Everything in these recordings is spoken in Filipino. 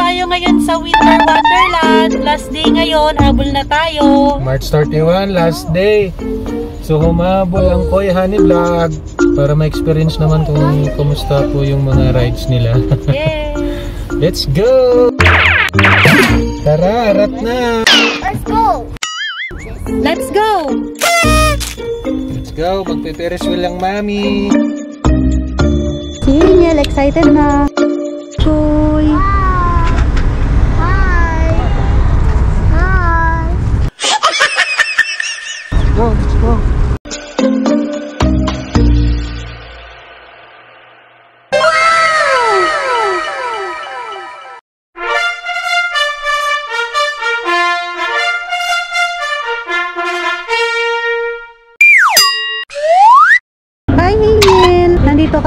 tayo ngayon sa Winter Wonderland. Last day ngayon, habol na tayo. March 31, last day. So humabol ang Koy Honey Vlog para ma-experience naman kung kumusta po yung mga rides nila. Yay! Let's go! Tara, arat na! Let's go! Let's go! Let's go! Magpe-Ferris wheel ang mami! Si excited na.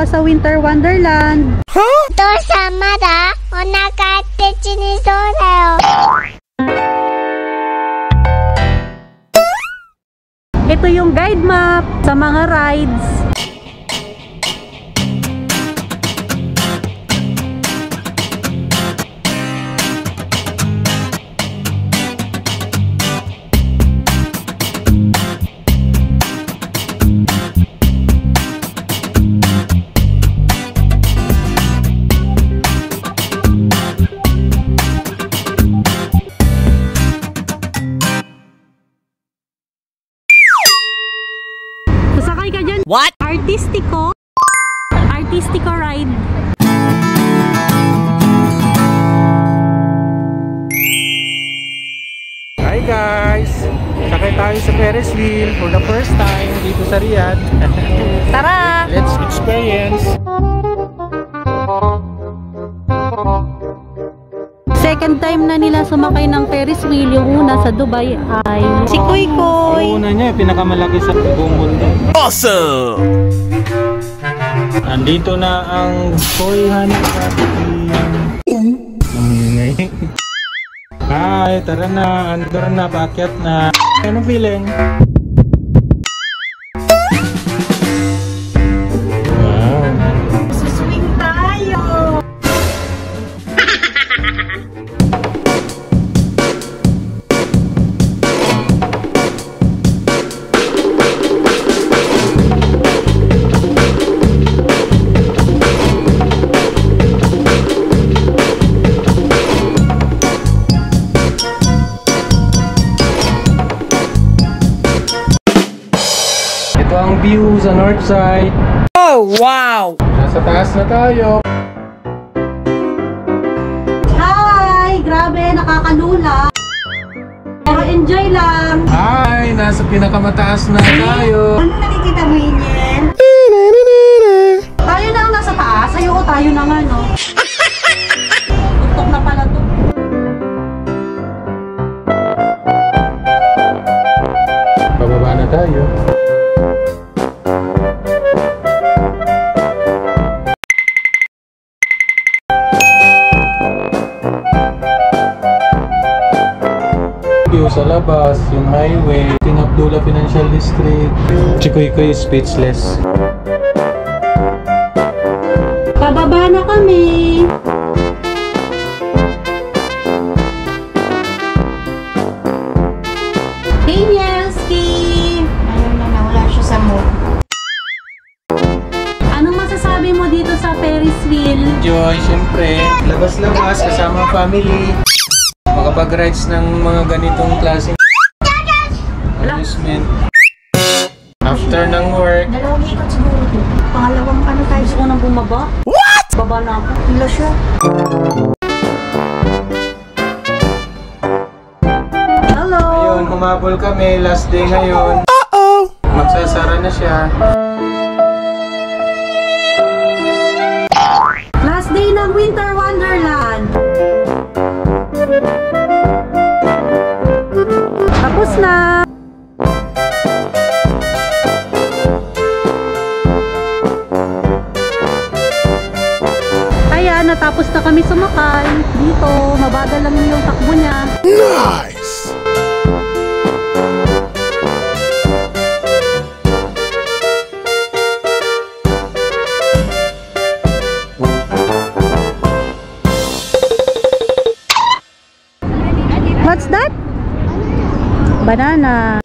ka sa Winter Wonderland. Huh? Dosama da onagatte chinisore Ito yung guide map sa mga rides. What? Artistico. Artistico ride. Hi guys! Sakay tayo sa Ferris wheel for the first time dito sa Riyadh. Tara! Let's experience! Second time na nila sumakay ng Ferris wheel. Yung una sa Dubai ay si Kuy Kuy. Una niya, pinakamalaki sa buong mundo. Awesome! Andito na ang Koy Ang ingay. Hi, tara na. Andito na, paakyat na. Anong feeling? Sa north side. Oh, wow! Nasa taas na tayo. Hi! Grabe, nakakalula. Pero enjoy lang. Hi, nasa pinakamataas na tayo. Ano nakikita mo, Iniel? Tayo na ang nasa taas. Ayoko tayo na nga, no? Sa labas, yung highway, King Abdullah Financial District. Chikoy is speechless. Pababa na kami. Hey, Nielski! Ayun na, nawala siya sa mood. Anong masasabi mo dito sa Ferris wheel? Enjoy, syempre. Labas-labas, kasama ang family. Makapag-rides ng mga ganitong klaseng amusement. After ng work, Dalawang ikot siguro to. Pangalawang ano tayo Gusto ko nang bumaba. What? Baba na ako. Hilo siya. Hello! Ayun, humabol kami. Last day ngayon. Uh-oh! Magsasara na siya. Tapos na. Kaya natapos na kami sumakay. Dito, mabagal lang yung takbo niya. Nice! Banana.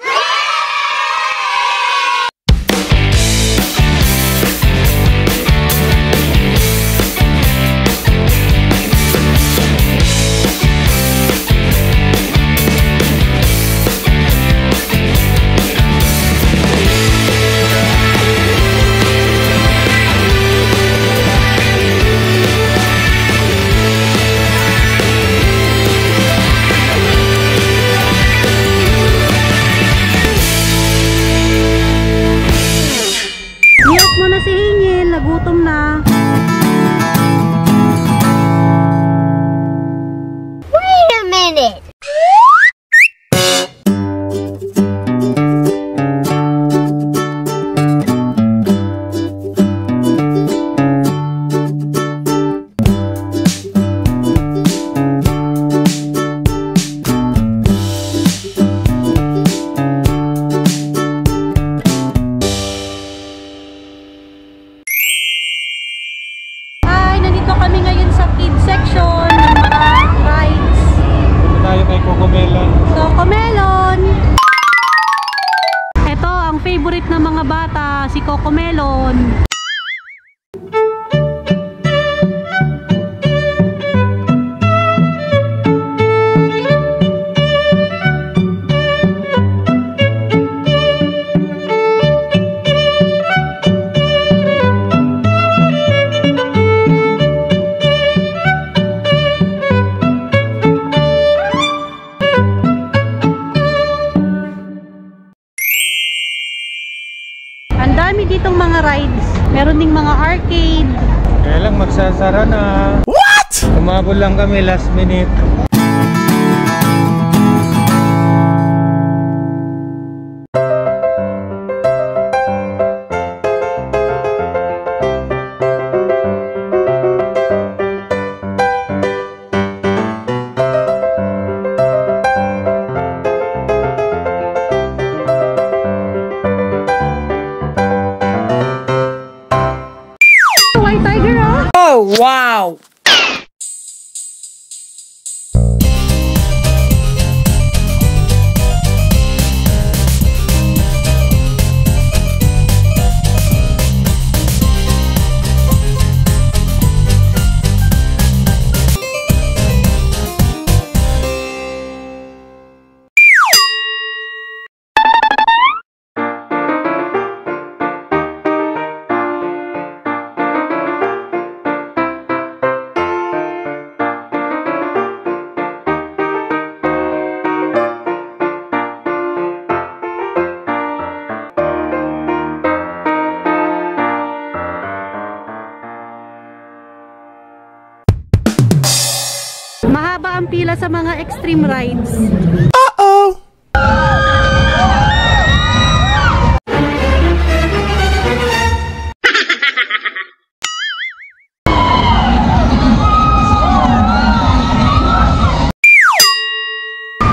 Favorite ng mga bata, si Coco Melon. Meron ding mga arcade. Kaya lang magsasara na. What? Kumabol lang kami last minute. Sa mga extreme rides.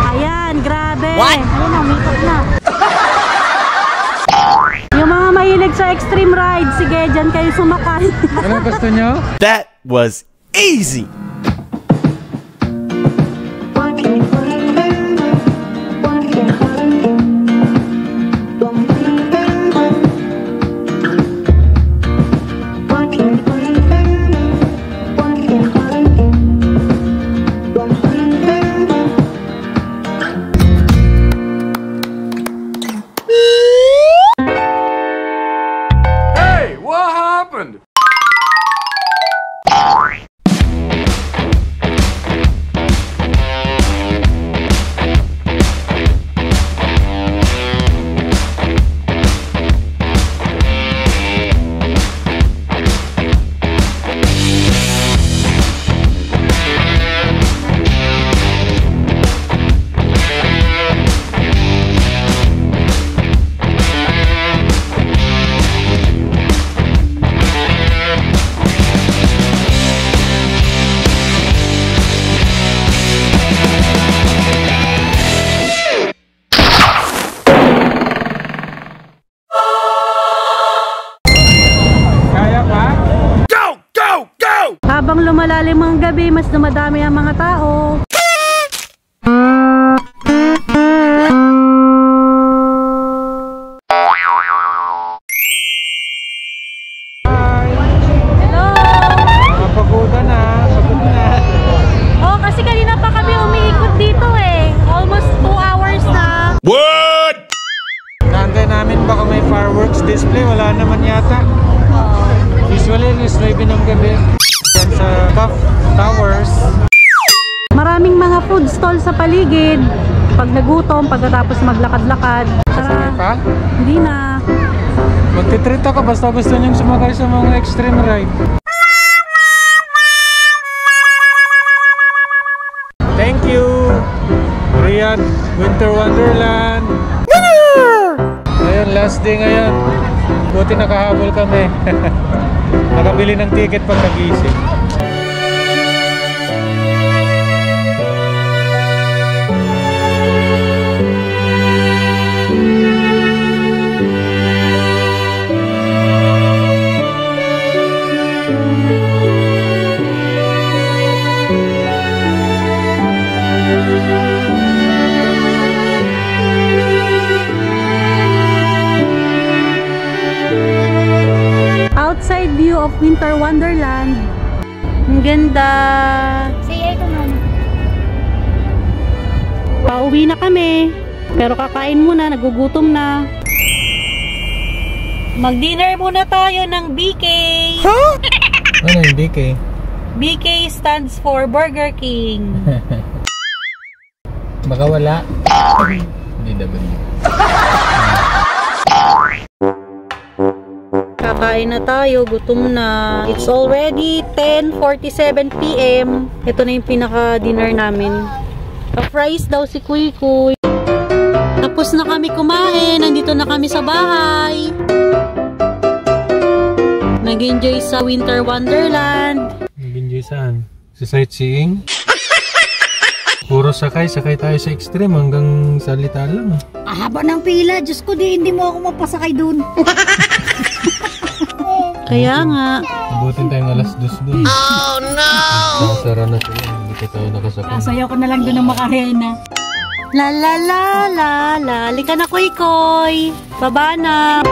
Ayan, grabe. What? Ayun na, umikot na. Yung mga mahilig sa extreme ride, sige, dyan kayo sumakay. Ano gusto nyo? That was easy. Mas dumadami ang mga tao. Maraming mga food stall sa paligid. Pag nagutom, pagkatapos maglakad-lakad. Kasama pa? hindi na. Magtitreat ako basta gusto niyong sumakay sa mga extreme ride. Thank you! Riyadh Winter Wonderland! Ayun, last day ngayon. Buti nakahabol kami. Nakabili ng ticket pag nagising. Winter Wonderland. Ang ganda. Say hi to mama. Pauwi na kami. Pero kakain muna, nagugutom na. Mag-dinner muna tayo ng BK. Ano yung BK? BK stands for Burger King. Baka wala. Hindi Kakain na tayo, gutom na. It's already 10.47 p.m. Ito na yung pinaka-dinner namin. Pa-fries daw si Kuy Kuy. Tapos na kami kumain. Nandito na kami sa bahay. Nag-enjoy sa Winter Wonderland. Nag-enjoy saan? Sa sightseeing? Puro sakay, sakay tayo sa extreme hanggang salita lang. Ahaba ng pila. Diyos ko, di, hindi mo ako mapasakay dun. Kaya nga. Abutin tayong alas dos dun. Oh no! Nasara na sila. Hindi pa tayo nakasakay. Sasayaw ko na lang dun ng makarena. La la la la la. Lika na Kuy Kuy. Baba na.